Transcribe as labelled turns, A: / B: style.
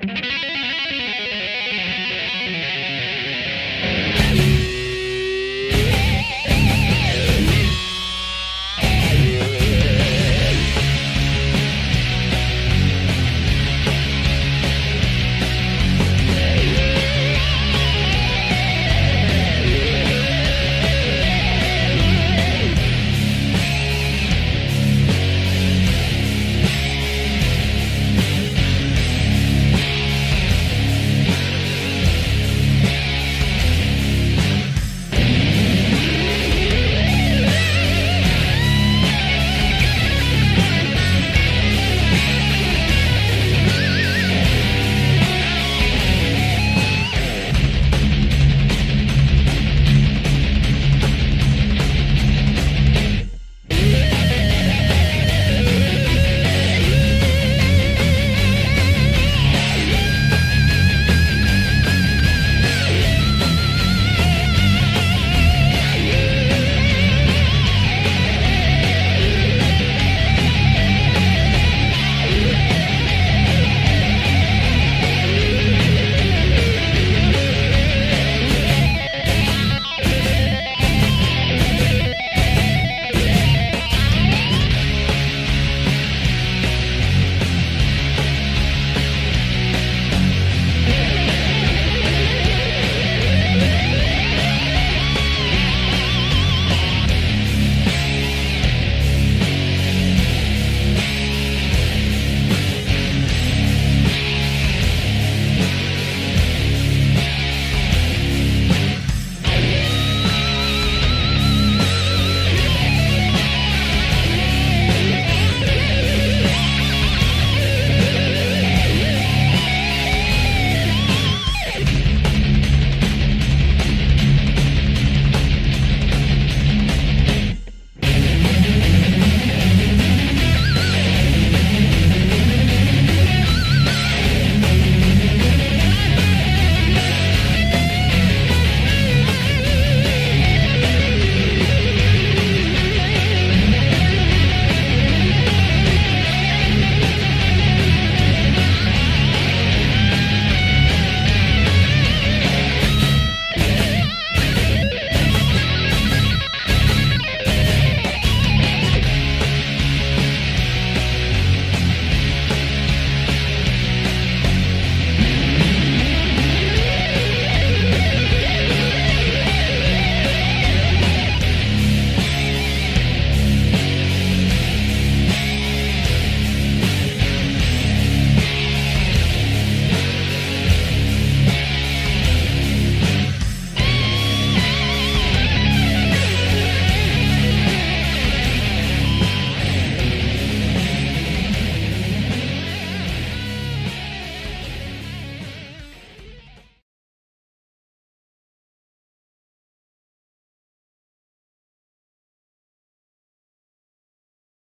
A: you